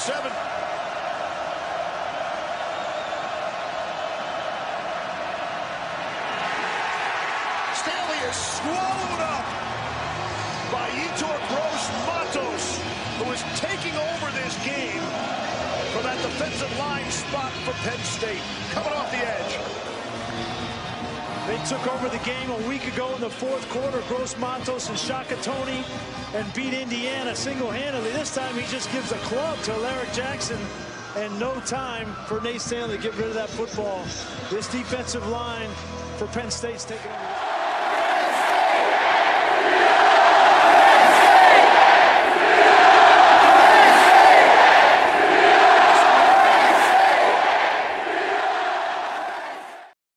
seven. Stanley is swallowed up by Yetur Gross Matos, who is taking over this game from that defensive line spot for Penn State. Coming off the edge. They took over the game a week ago in the fourth quarter. Gross Matos and Shaka Toney and beat Indiana single-handedly. This time he just gives a club to Alaric Jackson and no time for Nate Stanley to get rid of that football. This defensive line for Penn State's taking over.